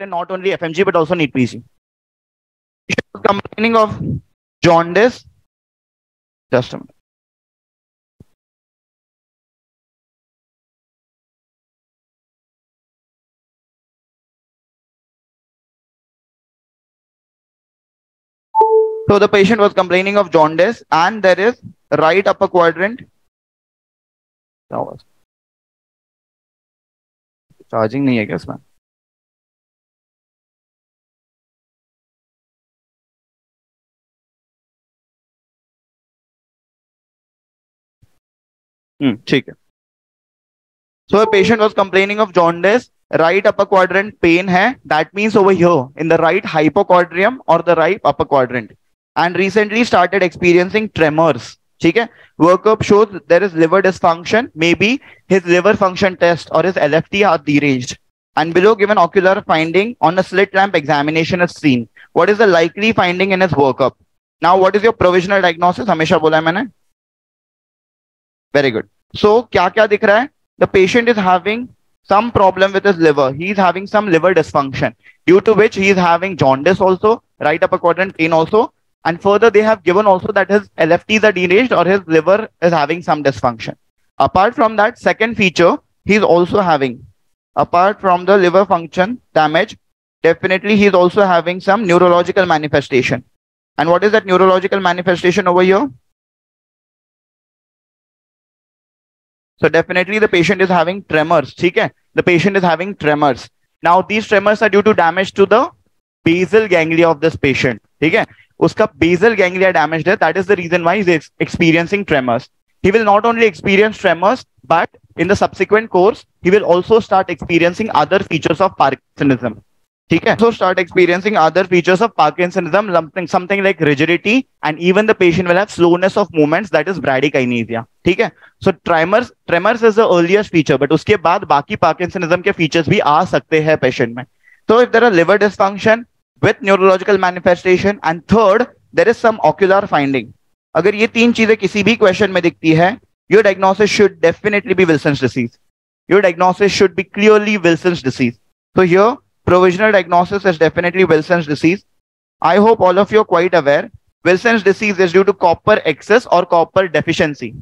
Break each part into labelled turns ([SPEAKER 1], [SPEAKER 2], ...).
[SPEAKER 1] not only FMG but also NEET PG. Complaining of jaundice. Just a minute. So the patient was complaining of jaundice and there is right upper quadrant. Charging नहीं है क्या इसमें Hmm. ठीक है। So patient was complaining of jaundice right upper quadrant pain है। That means over here in the right hypochondrium और the right upper quadrant and recently started experiencing tremors ठीक है? Workup shows there is liver dysfunction may be his liver function test और his L F T are the range and below given ocular finding on slit lamp examination is seen what is the likely finding in is workup now what is your provisional diagnosis हमेशा बोला है मैंने। Very good so kya kya the patient is having some problem with his liver. He is having some liver dysfunction due to which he is having jaundice also right upper quadrant pain also. And further they have given also that his lfts are deranged or his liver is having some dysfunction. Apart from that second feature he is also having apart from the liver function damage definitely he is also having some neurological manifestation. And what is that neurological manifestation over here So definitely the patient is having tremors. Okay? The patient is having tremors. Now these tremors are due to damage to the basal ganglia of this patient. Okay? Uska basal ganglia damaged That is the reason why he is experiencing tremors. He will not only experience tremors, but in the subsequent course, he will also start experiencing other features of Parkinsonism. ठीक है? So start experiencing other features of Parkinsonism something something like rigidity and even the patient will have slowness of movements that is bradykinesia ठीक है? So tremors tremors is the earliest feature but उसके बाद बाकी parkinsonism के features भी आ सकते हैं patient में. तो if there are liver dysfunction with neurological manifestation and third there is some ocular finding अगर ये तीन चीज़ें किसी भी क्वेश्चन में दिखती है your diagnosis should definitely be Wilson disease your diagnosis should be clearly Wilson disease तो your provisional diagnosis is definitely Wilson's disease. I hope all of you are quite aware. Wilson's disease is due to copper excess or copper deficiency.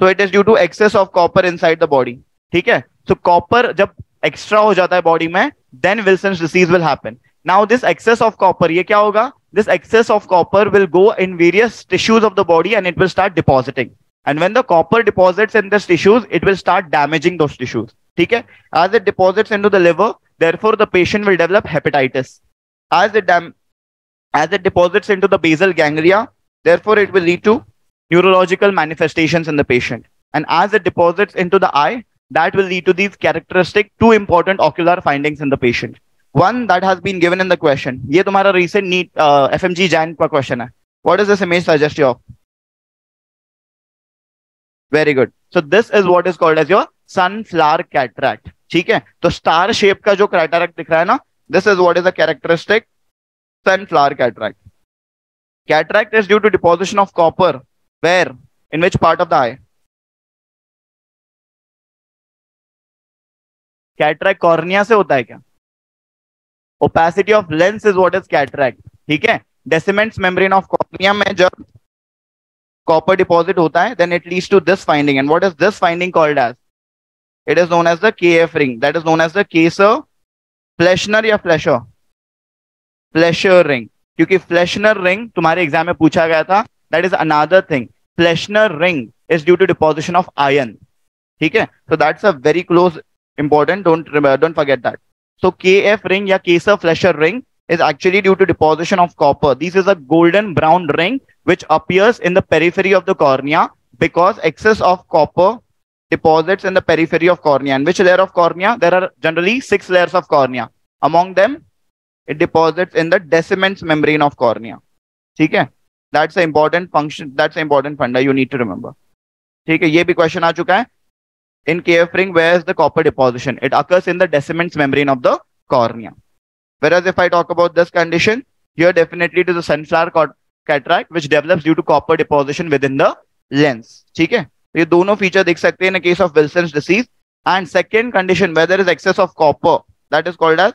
[SPEAKER 1] So it is due to excess of copper inside the body. ठीक है So copper जब extra हो जाता है body में then Wilson's disease will happen. Now this excess of copper ये क्या होगा This excess of copper will go in various tissues of the body and it will start depositing. And when the copper deposits in these tissues, it will start damaging those tissues. ठीक है As it deposits into the liver, Therefore, the patient will develop hepatitis. As it, dam- as it deposits into the basal ganglia, therefore, it will lead to neurological manifestations in the patient. And as it deposits into the eye, that will lead to these characteristic two important ocular findings in the patient. One that has been given in the question. ये तुम्हारा recent NEET uh, FMG JAN का question है. What does this image suggest you of? Very good. So this is what is called as your sunflower cataract. ठीक है? तो star shape का जो cataract दिख रहा है ना this is what is a characteristic sunflower cataract cataract is due to deposition of copper where in which part of the eye cataract cornea से होता है क्या? Opacity of lens is what is cataract ठीक है? Descemet's membrane of cornea में जब copper deposit होता है then it leads to this finding and what is this finding called as it is known as the KF ring. That is known as the Kaiser Fleschner या Flesher Flesher ring. क्योंकि Fleshner ring तुम्हारे exam में पूछा गया था that is another thing. Fleshner ring is due to deposition of iron. ठीक है so that's a very close important don't don't forget that. So KF ring या Kaiser Flesher ring is actually due to deposition of copper. This is a golden brown ring which appears in the periphery of the cornea because excess of copper deposits in the periphery of cornea. And which layer of cornea? There are generally six layers of cornea. Among them, it deposits in the Descemet's membrane of cornea. Okay? That's the important function. That's the important funda you need to remember. ठीक है ये भी question आ चुका है in KF ring where is the copper deposition it occurs in the Descemet's membrane of the cornea whereas if I talk about this condition here definitely it is a sunflower cataract which develops due to copper deposition within the lens ठीक है ये दोनों feature देख सकते हैं in case of Wilson disease and second condition whether is excess of copper that is called as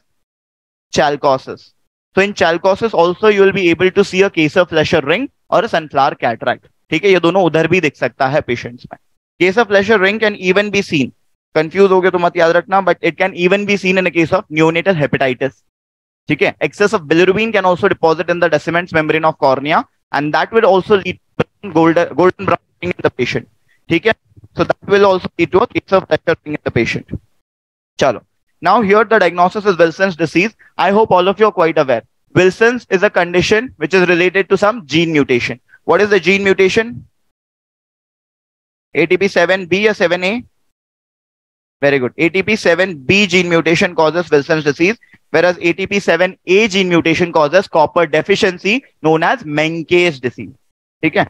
[SPEAKER 1] chalcosis. So, in chalcosis also you will be able to see a case of Fleischer ring or a sunflower cataract. ठीक है? ये दोनों उधर भी दिख सकता है patients में. Case of Fleischer ring can even be seen confuse हो गए तो मत याद रखना but it can even be seen in case of neonatal hepatitis ठीक है? Excess of bilirubin can also deposit in the Descemet's membrane of cornea and that will also lead golden golden browning in the patient ठीक है so that will also lead to a case of ring in the patient chalo now here the diagnosis is wilson's disease i hope all of you are quite aware wilson's is a condition which is related to some gene mutation what is the gene mutation atp7b or 7a very good. ATP7B gene mutation causes Wilson's disease, whereas ATP7A gene mutation causes copper deficiency known as Menkes disease. Okay.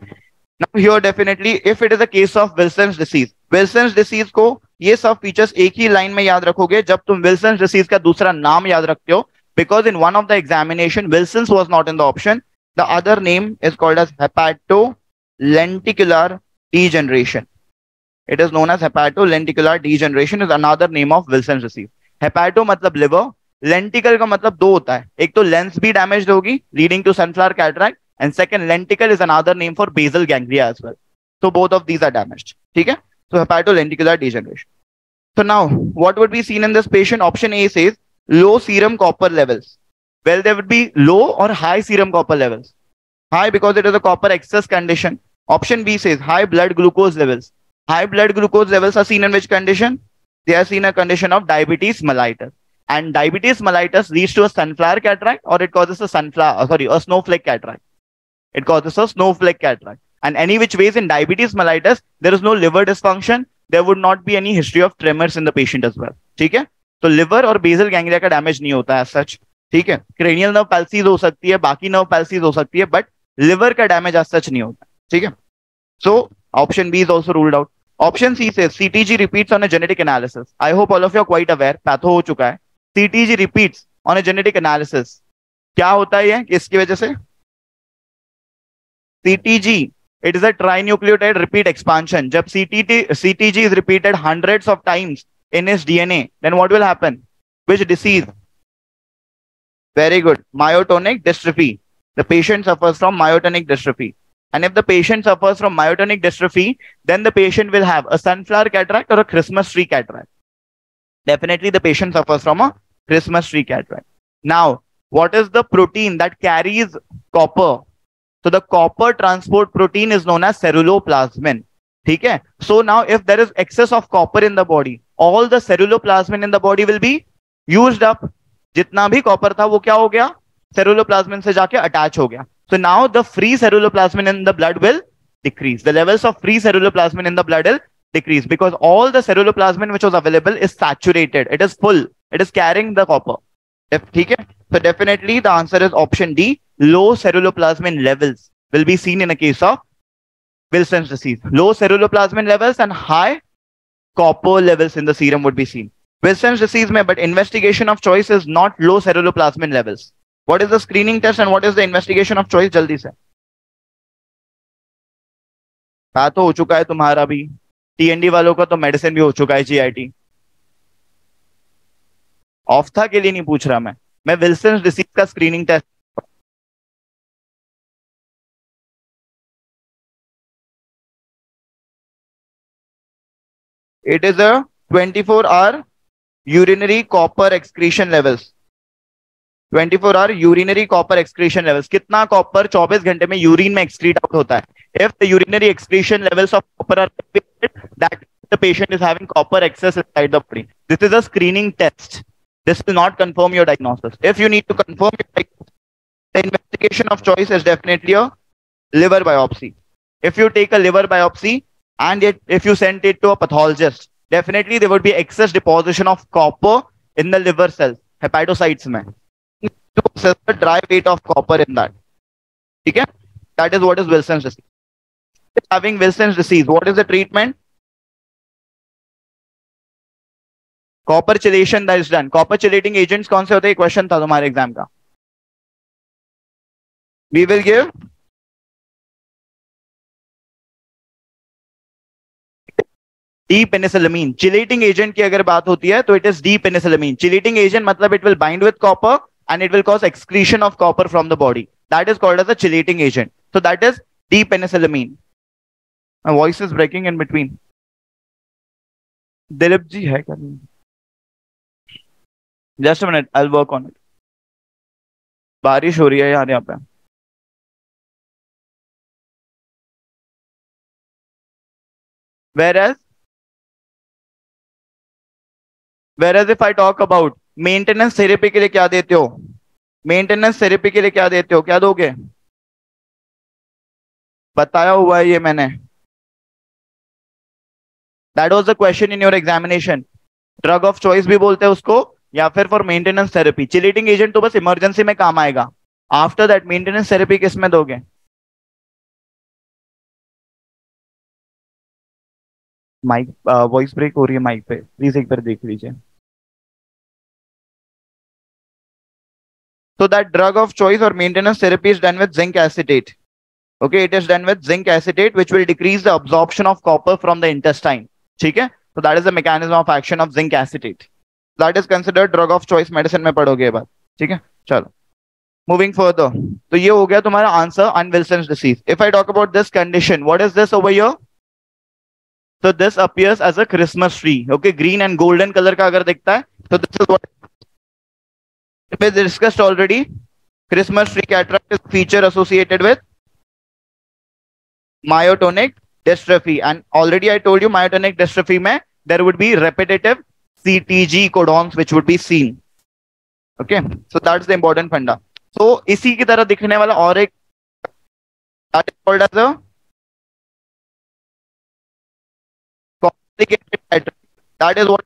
[SPEAKER 1] Now here definitely if it is a case of Wilson's disease, Wilson's disease को ये सब features एक ही line में याद रखोगे जब तुम Wilson disease का दूसरा नाम याद रखते हो because in one of the examination Wilson's was not in the option. The other name is called as hepatolenticular degeneration. It is known as hepatolenticular degeneration is another name of Wilson's disease. Hepato मतलब liver, lenticle का मतलब दो होता है एक तो lens भी damage होगी leading to sunflower cataract And second, lenticle is another name for basal ganglia as well. So both of these are damaged. Okay? So hepatolenticular degeneration. So now, what would be seen in this patient? Option A says low serum copper levels. Well, there would be low or high serum copper levels. High because it is a copper excess condition. Option B says high blood glucose levels. High blood glucose levels are seen in which condition? They are seen in a condition of diabetes mellitus. And diabetes mellitus leads to a sunflower cataract or it causes a sunflower, sorry, a snowflake cataract. It causes a snowflake cataract. And any which ways in diabetes mellitus, there is no liver dysfunction. There would not be any history of tremors in the patient as well. ठीक है? तो liver और bezel ganglia का damage नहीं होता है सच ठीक है? क्रेनियल नर्व पैल्सीज हो सकती है बाकी नर्व पैल्सीज हो सकती है बट लिवर का डैमेज आज सच नहीं होता. ठीक है? So option B is also ruled out option C से CTG repeats on a genetic analysis I hope all of you quite aware patho हो चुका है CTG repeats on a genetic analysis क्या होता है ये? किसकी वजह से? CTG, it is a trinucleotide repeat expansion. Jab CTT, CTG is repeated hundreds of times in his DNA, then what will happen? Which disease? Very good. Myotonic dystrophy. The patient suffers from myotonic dystrophy. And if the patient suffers from myotonic dystrophy, then the patient will have a sunflower cataract or a Christmas tree cataract. Definitely, the patient suffers from a Christmas tree cataract. Now, what is the protein that carries copper so the copper transport protein is known as ceruloplasmin ठीक है? So now if there is excess of copper in the body all the ceruloplasmin in the body will be use up जितना भी copper था, वो क्या हो गया? Ceruloplasmin से जाके अटैच हो गया। So now the free ceruloplasmin in the blood will decrease the levels of free ceruloplasmin in the blood will decrease because all the ceruloplasmin which was available is saturated it is full it is carrying the copper ठीक है? So definitely the answer is option D Low ceruloplasmin levels will be seen in a case of Wilson's disease. Low ceruloplasmin levels and high copper levels in the serum would be seen. Wilson's disease may, but investigation of choice is not low ceruloplasmin levels. what is the screening test and what is the investigation of choice जल्दी से हाँ तो हो चुका है तुम्हारा भी टीएनडी वालों का तो मेडिसिन भी हो चुका है जीआईटी ऑफ्था के लिए नहीं पूछ रहा मैं मैं विल्सन डिसीज का screening test it is a 24 hour urinary copper excretion levels 24 hour urinary copper excretion levels कितना कॉपर 24 घंटे में यूरिन में एक्सक्रीट आउट होता है if the urinary excretion levels of copper are that the patient is having copper excess inside the body. This is a screening test. This will not confirm your diagnosis. If you need to confirm your diagnosis, the investigation of choice is definitely a liver biopsy. If you take a liver biopsy and it, if you send it to a pathologist, definitely there would be excess deposition of copper in the liver cells, hepatocytes. Mein. to assess the dry weight of copper in that. Okay? That is what is Wilson's disease. Having Wilson's disease, what is the treatment? Copper chelation that is done copper chelating agents कौन से होते हैं question था तुम्हारे exam का we will give D penicillamine chelating agent की अगर बात होती है तो it is D penicillamine chelating agent मतलब it will bind with copper and it will cause excretion of copper from the body that is called as a chelating agent so that is D penicillamine voice is breaking in between Dilip ji है क्या? Just minute I work on it बारिश हो रही है यार यहाँ पे। Whereas whereas if I talk about maintenance therapy के लिए क्या देते हो? मेंटेनेंस थेरेपी के लिए क्या देते हो? क्या दोगे? बताया हुआ है ये मैंने। That was the question in your examination drug of choice भी बोलते हैं उसको, या फिर for maintenance therapy chelating agent तो बस इमरजेंसी में काम आएगा। आफ्टर दैट मेंटेनेंस थेरेपी किसमें दोगे? माइक वॉइस ब्रेक हो रही है माइक पे प्लीज़ एक बार देख लीजिए So that drug of choice or maintenance therapy is done with zinc acetate. Okay, it is done with zinc acetate, which will decrease the absorption of copper from the intestine. Okay, so that is the mechanism of action of zinc acetate. That is considered drug of choice medicine में पढ़ोगे बात ठीक है चलो moving further तो ये हो गया तुम्हारा answer on Wilson's disease if I talk about this condition what is this over here so this appears as a Christmas tree okay green and golden color का अगर दिखता है this is what we discussed already. Christmas tree cataract is feature associated with myotonic dystrophy. And already I told you myotonic dystrophy mein there would be repetitive CTG codons which would be seen. Okay, so that's the important funda. So इसी की तरह दिखने वाला और एक that is called as a complicated cataract. That is what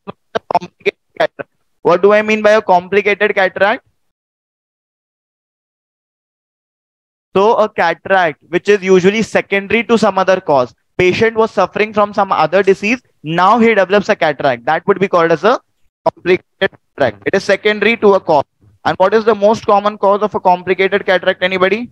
[SPEAKER 1] complicated cataract. What do I mean by a complicated cataract? So a cataract, which is usually secondary to some other cause. Patient was suffering from some other disease. Now he develops a cataract. That would be called as a complicated cataract. It is secondary to a cause. And what is the most common cause of a complicated cataract? Anybody?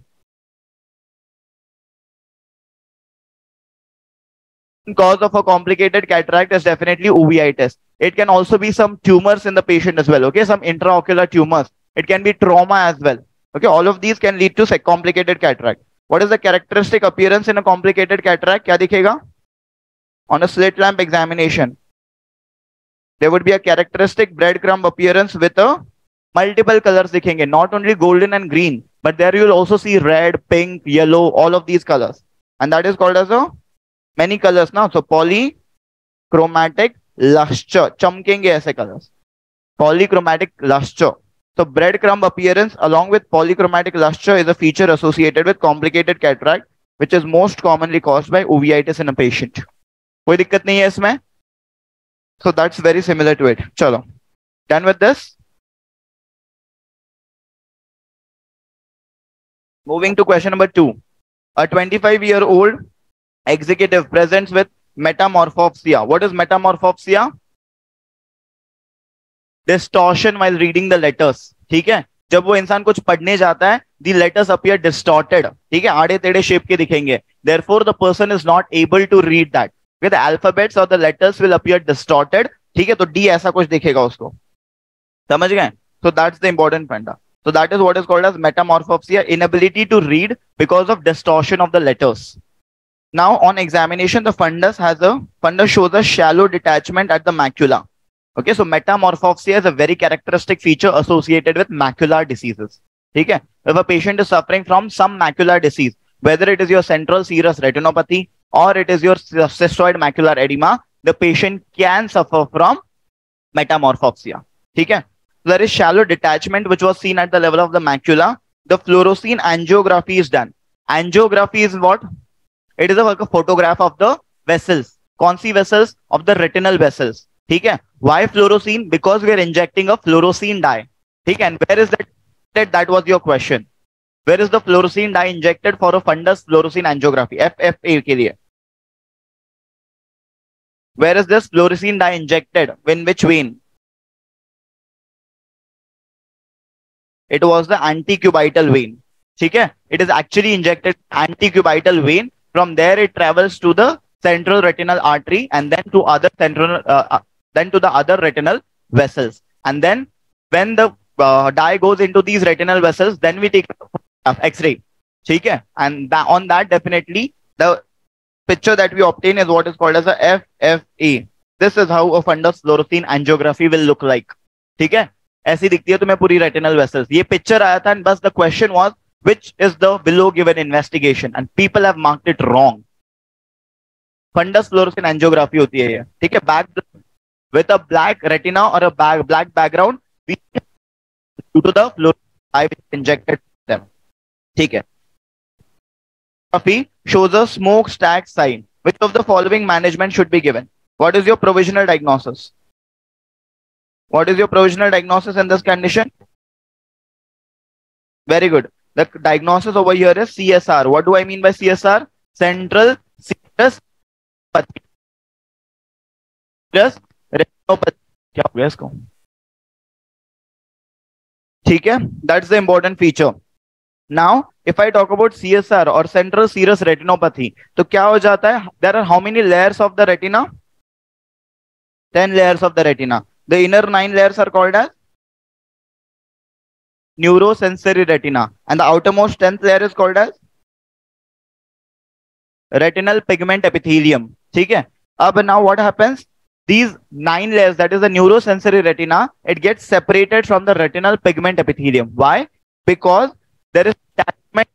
[SPEAKER 1] cause of a complicated cataract is definitely uveitis. It can also be some tumors in the patient as well. Okay, some intraocular tumors. It can be trauma as well. Okay, all of these can lead to complicated cataract. What is the characteristic appearance in a complicated cataract? Kya dikhega? On a slit lamp examination, there would be a characteristic breadcrumb appearance with a multiple colors dikhenge. Not only golden and green, but there you will also see red, pink, yellow, all of these colors. And that is called as a many colors now. So polychromatic luster चमकेंगे ऐसे colours polychromatic luster so breadcrumb appearance along with polychromatic luster is a feature associated with complicated cataract which is most commonly caused by uveitis in a patient कोई दिक्कत नहीं है इसमें so that's very similar to it चलो done with this moving to question number 2 a 25 year old executive presents with metamorphopsia. What is metamorphopsia? Distortion while reading the letters. ठीक है जब वो इंसान कुछ पढ़ने जाता है दी लेटर्स अपियर डिस्टॉर्टेड ठीक है आड़े तेड़े शेप के दिखेंगे therefore the person is not able to read that the alphabets और the letters will appear distorted ठीक है तो डी ऐसा कुछ दिखेगा उसको समझ गए so that's the important funda so that is what is called as metamorphopsia inability to read because of distortion of the letters Now on examination, the fundus has a fundus shows a shallow detachment at the macula. Okay, so metamorphopsia is a very characteristic feature associated with macular diseases. Okay, if a patient is suffering from some macular disease, whether it is your central serous retinopathy or it is your cystoid macular edema, the patient can suffer from metamorphopsia. Okay, there is shallow detachment which was seen at the level of the macula. The fluorescein angiography is done. Angiography is what? It is a photograph of the vessels कौन सी vessels of the retinal vessels ठीक है? Why fluorescein because we are injecting a fluorescein dye ठीक है? And where is that that was your question where is the fluorescein dye injected for a fundus fluorescein angiography F F A के लिए. Where is this fluorescein dye injected in which vein it was the antecubital vein ठीक है? It is actually injected antecubital vein From there, it travels to the central retinal artery and then to other central, uh, uh, then to the other retinal vessels. And then when the uh, dye goes into these retinal vessels, then we take X-ray. Okay? And that, on that, definitely the picture that we obtain is what is called as a FFA. This is how a fundus fluorescein angiography will look like. ठीक है ऐसी दिखती है तुम्हें पूरी retinal vessels ये picture आया था बस the question was which is the below given investigation. And people have marked it wrong. Fundus fluorescein angiography hoti hai theek hai back with a black retina or a bag, black background we due to the fluorescein injected them. theek hai shows a smoke stack sign. Which of the following management should be given? What is your provisional diagnosis? What is your provisional diagnosis in this condition? Very good. The diagnosis over here is csr what do i mean by csr central serous क्या हो गया इसको ठीक है? That's the important feature now if I talk about C S R और central serous retinopathy तो क्या हो जाता है? There are how many layers of the retina ten layers of the retina the inner nine layers are called as neurosensory retina. And the outermost tenth layer is called as retinal pigment epithelium. Okay. Now what happens? These nine layers, that is the neurosensory retina, it gets separated from the retinal pigment epithelium. Why? Because there is detachment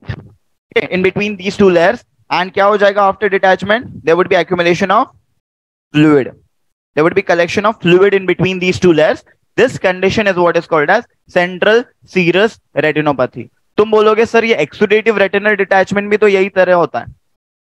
[SPEAKER 1] in between these two layers. And kya ho jayega after detachment? There would be accumulation of fluid. There would be collection of fluid in between these two layers. This condition is what is called as central serous retinopathy तुम बोलोगे, sir, ये exudative retinal detachment भी तो यही तरह होता है.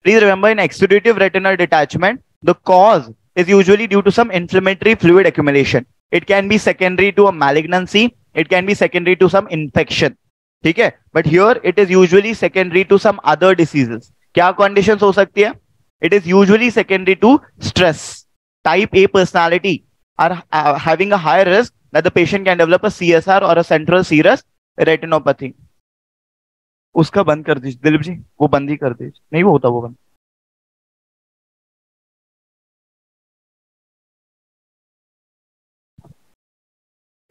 [SPEAKER 1] Please remember in exudative retinal detachment the cause is usually due to some inflammatory fluid accumulation it can be secondary to a malignancy it can be secondary to some infection ठीक है? But here it is usually secondary to some other diseases क्या condition हो सकती है? It is usually secondary to stress type A personality are uh, having a higher risk that the patient can develop a CSR or a central serous retinopathy. उसका बंद कर दीजिए दिलीप जी वो बंद ही कर दीजिए। नहीं वो होता वो बंद।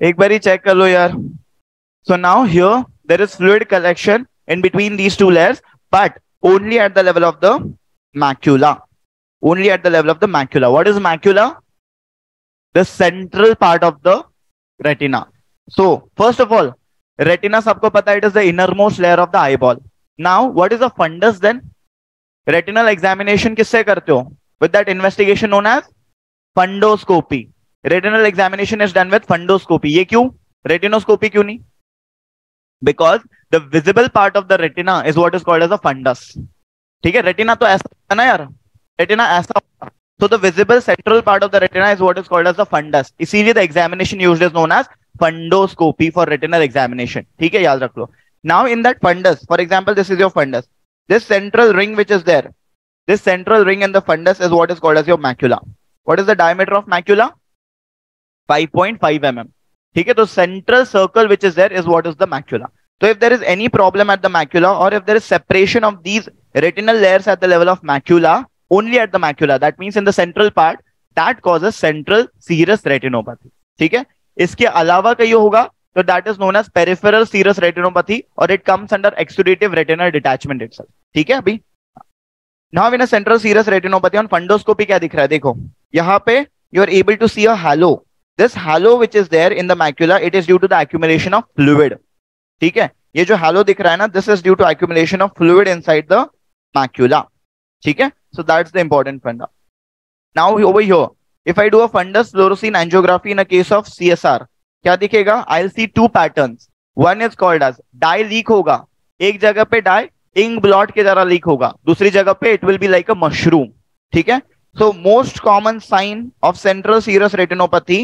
[SPEAKER 1] एक बार ही चेक कर लो यार। So now here there is fluid collection in between these two layers but only at the level of the macula only at the level of the macula what is macula The central part of the retina. So, first of all, retina sabko pata it is the innermost layer of the eyeball. Now, what is a fundus then? Retinal examination kisse karte ho? With that investigation known as fundoscopy. Retinal examination is done with fundoscopy ये क्यों retinoscopy क्यों नहीं because the visible part of the retina is what is called as a fundus ठीक है retina तो ऐसा है ना यार रेटिना ऐसा so the visible central part of the retina is what is called as the fundus इसीलिए the examination used is known as fundoscopy for retinal examination ठीक है याद रख लो now in that fundus for example this is your fundus this central ring which is there this central ring in the fundus is what is called as your macula what is the diameter of macula 5.5 mm ठीक है तो central circle which is there is what is the macula so if there is any problem at the macula or if there is separation of these retinal layers at the level of macula only at the macula that means in the central part that causes central serous retinopathy ठीक है इसके अलावा कहीं होगा तो that is known as peripheral serous retinopathy और it comes under exudative retinal detachment itself ठीक है अभी now in a central serous retinopathy on fundoscopy क्या दिख रहा है देखो यहाँ पे you are able to see a halo this halo which is there in the macula it is due to the accumulation of fluid ठीक है ये जो halo दिख रहा है ना this is due to accumulation of fluid inside the macula ठीक है so that's the important funda now over here if I do a fundus fluorescein angiography in a case of CSR क्या दिखेगा I'll see two patterns one is called as dye leak होगा एक जगह पे dye ink blot के जरा leak होगा दूसरी जगह पे it will be like a mushroom ठीक है so most common sign of central serous retinopathy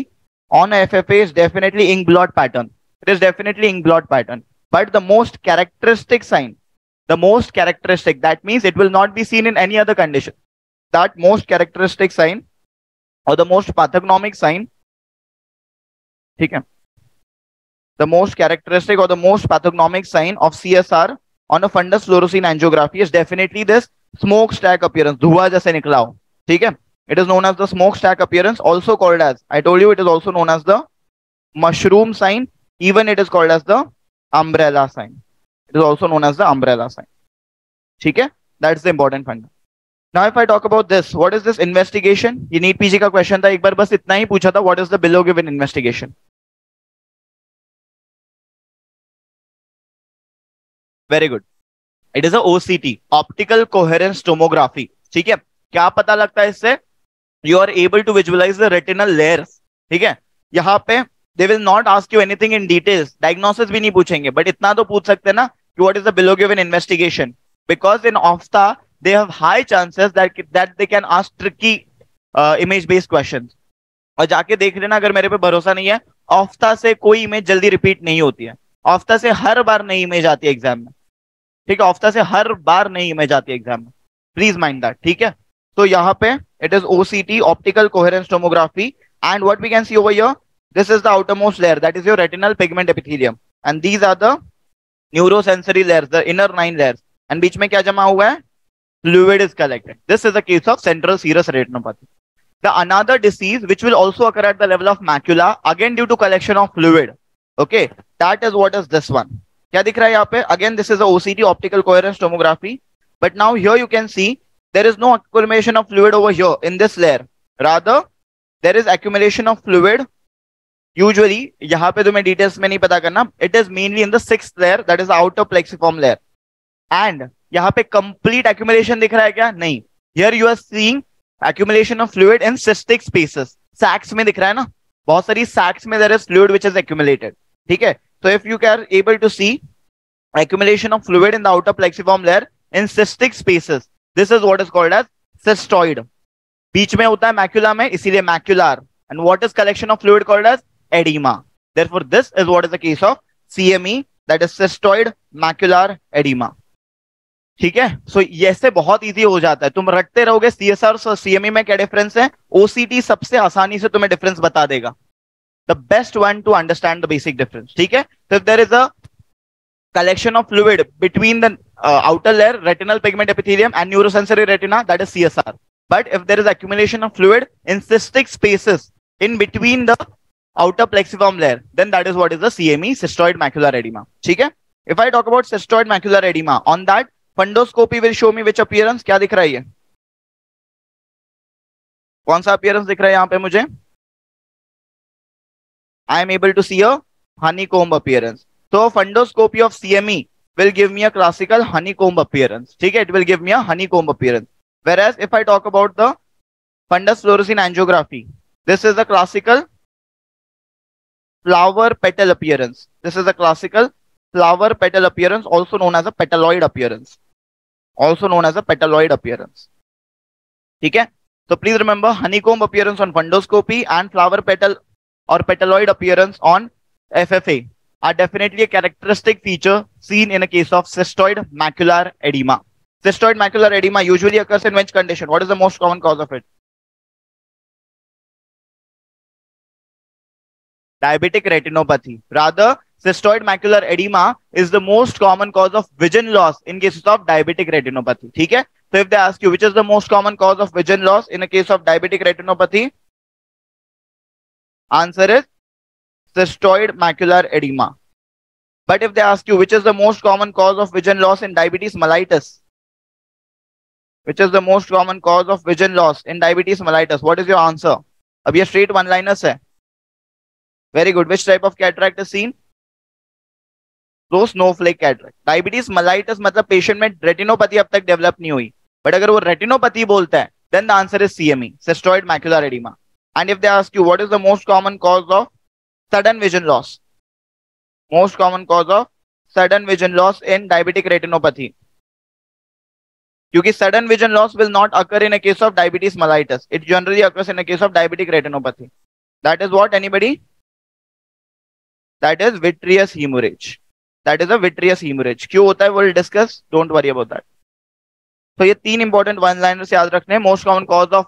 [SPEAKER 1] on FFA is definitely ink blot pattern. It is definitely ink blot pattern. But the most characteristic sign, the most characteristic. That means it will not be seen in any other condition. That most characteristic sign or the most pathognomic sign. Okay. The most characteristic or the most pathognomic sign of CSR on a fundus fluorescein angiography is definitely this smokestack appearance. Dhua jaise nikla. Okay. It is known as the smokestack appearance, also called as, I told you, it is also known as the mushroom sign. Even it is called as the umbrella sign. It is also known as the umbrella sign okay that's the important funda now if i talk about this what is this investigation ये NEET PG का question था एक बार बस इतना ही पूछा था is the below given investigation very good it is a OCT optical coherence tomography ठीक है क्या पता लगता है इससे you are able to visualise the retinal layers ठीक है यहाँ पे they will not ask you anything in details diagnosis भी नहीं पूछेंगे बट इतना तो पूछ सकते हैं ना कि what is the below given investigation because in ophtha they have high chances that that they can ask tricky image based questions और जाके देख लेना, अगर मेरे पे भरोसा नहीं है ऑफ्ता से कोई इमेज जल्दी रिपीट नहीं होती है। ऑफ्ता से हर बार नई इमेज आती है एग्ज़ाम में। ठीक है ऑफ्ता से हर बार नई इमेज आती है एग्ज़ाम में। प्लीज़ माइंड दैट ठीक है? तो यहाँ पे it is OCT optical coherence tomography, and what we can see over here, this is the outermost layer, that is your retinal pigment epithelium. And these are the neurosensory layers the inner nine layers and बीच में क्या जमा हुआ है? Fluid is collected this is the case of central serous retinopathy the another disease which will also occur at the level of macula again due to collection of fluid okay that is what is this one क्या दिख रहा है यहाँ पे? Again this is a OCT optical coherence tomography but now here you can see there is no accumulation of fluid over here in this layer rather there is accumulation of fluid usually यहाँ पे तो मैं details में नहीं पता करना। It is mainly in the six layer that is out of plexiform layer and यहाँ पे कंप्लीट एक्यूमुलेशन दिख रहा है क्या? नहीं। Here you are seeing accumulation of fluid in cystic spaces sacs में दिख रहा है ना? बहुत सारी सैक्स में there is fluid which is accumulated ठीक है? तो if you are able to see accumulation of fluid in the out of plexiform layer in cystic spaces this is what is called as cystoid बीच में होता है macula में, इसीलिए macular and what is collection of fluid called as edema. Therefore, this is what is the case of CME, that is cystoid macular edema. ठीक है? सो so, ये से बहुत इजी हो जाता है। तुम रखते रहोगे सी एस आर में क्या डिफरेंस है? ओसीटी सबसे आसानी से तुम्हें डिफरेंस बता देगा। The best one to understand the basic difference ठीक है? तो there is a collection of fluid between the outer layer retinal pigment epithelium and neurosensory retina that is C but if there is accumulation of fluid in cystic spaces in between the outer plexiform layer, then that is what is the CME, cystoid macular edema. Okay? If I talk about cystoid macular edema, on that, fundoscopy will show me which appearance. क्या दिख रहा है ये कौन सा appearance दिख रहा है यहाँ पे मुझे I am able to see a honeycomb appearance. So fundoscopy of CME will give me a classical honeycomb appearance. Okay, it will give me a honeycomb appearance. Whereas if I talk about the fundus fluorescein angiography, this is a classical flower petal appearance. This is a classical flower petal appearance, also known as a petaloid appearance. Also known as a petaloid appearance. Okay, so please remember honeycomb appearance on fundoscopy and flower petal or petaloid appearance on FFA are definitely a characteristic feature seen in a case of cystoid macular edema. Cystoid macular edema usually occurs in which condition? What is the most common cause of it? Diabetic retinopathy. Rather, cystoid macular edema is the most common cause of vision loss in cases of diabetic retinopathy. Okay? So if they ask you which is the most common cause of vision loss in a case of diabetic retinopathy, answer is cystoid macular edema. But if they ask you which is the most common cause of vision loss in diabetes mellitus, which is the most common cause of vision loss in diabetes mellitus, what is your answer? अब ये straight one liners है. Very good. Which type of cataract is seen? तो snowflake cataract diabetes mellitus मतलब patient में retinopathy अब तक develop नहीं हुई बट अगर वो रेटिनोपैथी बोलता है then the answer is CME cystoid macular oedema and if they ask you what is the most common cause of sudden vision loss. Most common cause of sudden vision loss in diabetic retinopathy. क्योंकि sudden vision loss will not occur in a case of diabetes mellitus. It generally occurs in a case of diabetic retinopathy. That is that is vitreous haemorrhage that is a vitreous haemorrhage क्यों होता है? वो discuss don't worry about that तो ये तीन important one liners याद रखने। हैं most common cause of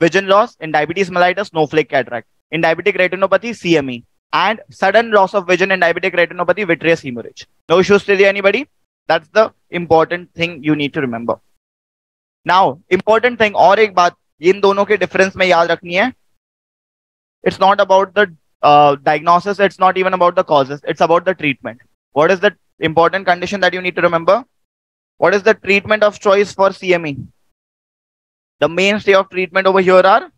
[SPEAKER 1] vision loss in diabetes mellitus snowflake cataract in diabetic retinopathy CME and sudden loss of vision in diabetic retinopathy vitreous haemorrhage no issues to the anybody that's the important thing you need to remember now important thing और एक बात, इन दोनों के difference में याद रखनी है। It's not about the uh, diagnosis, it's not even about the causes, it's about the treatment. What is the important condition that you need to remember? What is the treatment of choice for CME? The mainstay of treatment over here are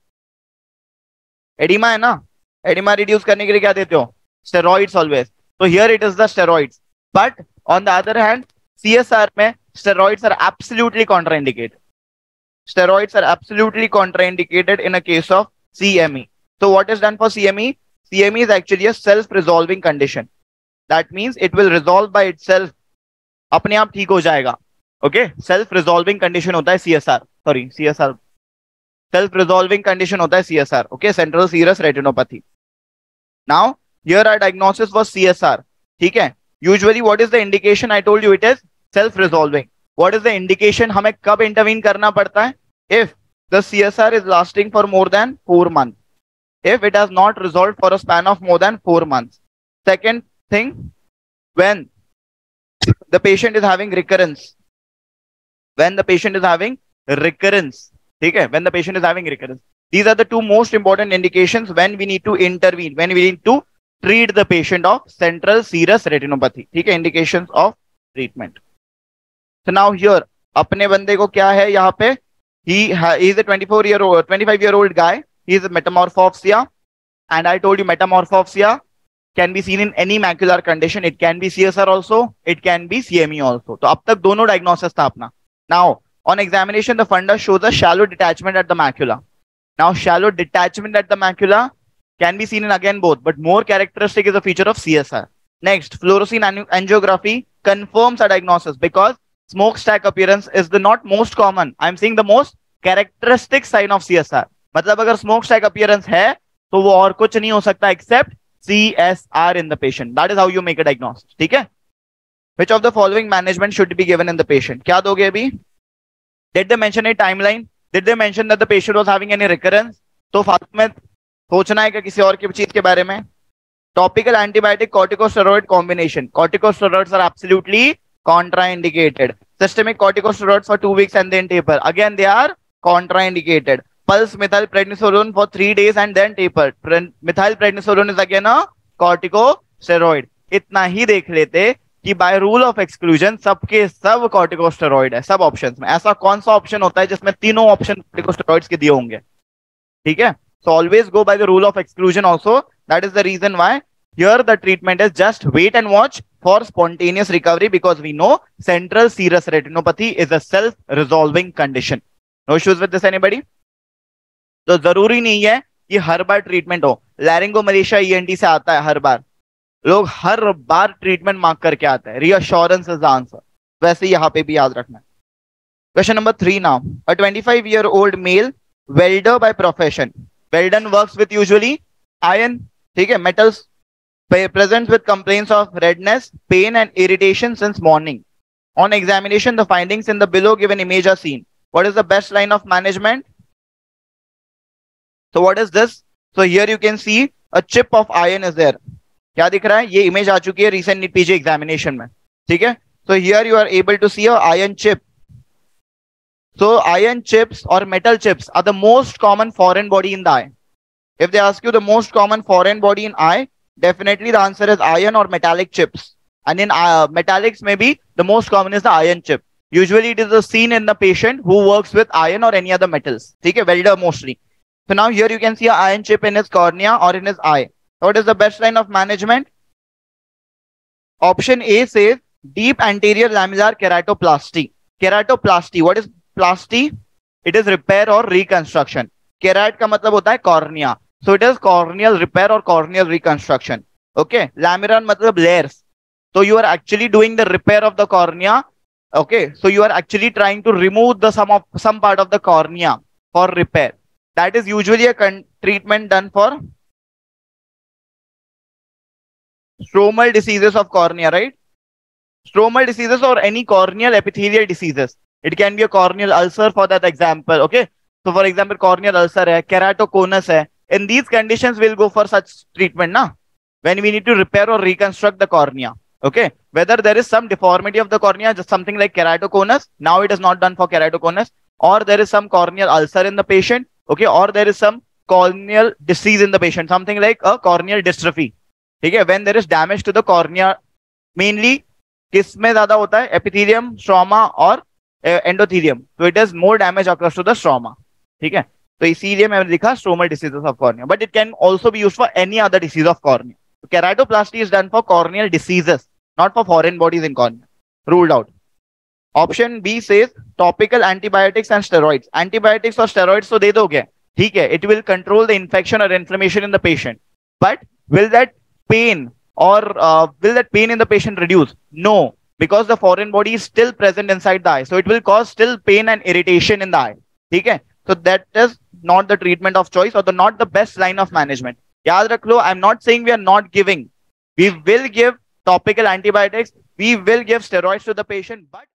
[SPEAKER 1] edema है ना edema reduce करने के लिए क्या देते हो steroids always so here it is the steroids but on the other hand CSR में steroids are absolutely contraindicated steroids are absolutely contraindicated in a case of CME so what is done for CME CME is actually a self-resolving condition. That means it will resolve by itself. अपने आप ठीक हो जाएगा। Okay self resolving condition होता है CSR sorry CSR self resolving condition होता है CSR okay central serious retinopathy now here are diagnosis was CSR ठीक है? Usually what is the indication I told you it is self resolving what is the indication हमें कब intervene करना पड़ता है? If the CSR is lasting for more than four month if it has not resolved for a span of more than four months. Second thing, when the patient is having recurrence, when the patient is having recurrence, okay, when the patient is having recurrence. These are the two most important indications when we need to intervene, when we need to treat the patient of central serous retinopathy. Okay, indications of treatment. So now here, अपने बंदे को क्या है यहाँ पे he, he is a 24 year old 25 year old guy he is metamorphopsia. And I told you metamorphopsia can be seen in any macular condition. It can be CSR also. It can be CME also. So up tak dono diagnosis tha apna. Now on examination, the fundus shows a shallow detachment at the macula. Now shallow detachment at the macula can be seen in again both, but more characteristic is a feature of CSR. Next, fluorescein angiography confirms a diagnosis because smokestack appearance is the not most common. I'm saying the most characteristic sign of CSR. मतलब अगर smoke stack appearance है तो वो और कुछ नहीं हो सकता except C S R in the patient that is how you make a diagnosis ठीक है? Which of the following management should be given in the patient क्या दोगे अभी? Did they mention a timeline did they mention that the patient was having any recurrence तो फालतू में सोचना है कि किसी और की चीज़ के बारे में। Topical antibiotic corticosteroid combination corticosteroids are absolutely contraindicated. Systemic corticosteroids for 2 weeks and then taper. Again, they are contraindicated. Pulse methyl prednisolone for three days and then taper methyl prednisolone is again corticosteroid इतना ही देख लेते कि by rule of exclusion सबके सब corticosteroid है, सब option में। ऐसा कौन सा ऑप्शन होता है जिसमें तीनों ऑप्शन कॉर्टिकोस्टेरॉइड के दिए होंगे? ठीक है? So always go by the rule of exclusion also that is the reason why here the treatment is just wait and watch for spontaneous recovery because we know central serous retinopathy is a self resolving condition no issues with this anybody तो ज़रूरी नहीं है कि हर बार treatment हो। Laryngomalacia ENT से आता है हर बार। लोग हर बार ट्रीटमेंट मांग करके आते हैं। रीअश्योरेंस इज़ आंसर वैसे यहाँ पे भी याद रखना। Question number three now a 25 five year old male welder by profession welders works with usually iron ठीक है metals present with complaints of redness pain and irritation since morning on examination the findings in the below given image are seen what is the best line of management So what is this? So here you can see a chip of iron is there. क्या दिख रहा है ये image आ चुकी है recent PG examination में ठीक है so here you are able to see a iron chip so iron chips or metal chips are the most common foreign body in the eye if they ask you the most common foreign body in eye definitely the answer is iron or metallic chips and in uh, metallics maybe the most common is the iron chip usually it is a seen in the patient who works with iron or any other metals okay welder mostly so now here you can see an iron chip in his cornea or in his eye. What is the best line of management? Option A says deep anterior lamellar keratoplasty. Keratoplasty. What is plasty? It is repair or reconstruction. Kerat ka matlab hota hai cornea. So it is corneal repair or corneal reconstruction. Okay. Laminar matlab layers. So you are actually doing the repair of the cornea. Okay. So you are actually trying to remove the some of some part of the cornea for repair. That is usually a treatment done for stromal diseases of cornea, right? Stromal diseases or any corneal epithelial diseases. It can be a corneal ulcer for that example. Okay. So for example, corneal ulcer hai, keratoconus hai. In these conditions, we'll go for such treatment now. When we need to repair or reconstruct the cornea. Okay. Whether there is some deformity of the cornea, just something like keratoconus. Now it is not done for keratoconus. Or there is some corneal ulcer in the patient okay और there is some corneal disease in the patient something like a corneal dystrophy ठीक है? When there is damage to the cornea mainly किसमें ज़्यादा होता है? Epithelium stroma और endothelium तो it is more damage across to the stroma ठीक है? तो इसीलिए मैंने लिखा stromal diseases of cornea but it can also भी use for any other disease of cornea keratoplasty is done for corneal diseases not for foreign bodies in cornea ruled out Option B says topical antibiotics and steroids. Antibiotics or steroids तो दे दोगे ठीक है it will control the infection or inflammation in the patient. But will that pain or uh, will that pain in the patient reduce? No, because the foreign body is still present inside the eye. So it will cause still pain and irritation in the eye. Okay? So that is not the treatment of choice or the not the best line of management. Yaad rakh lo, I'm not saying we are not giving. We will give topical antibiotics. We will give steroids to the patient, but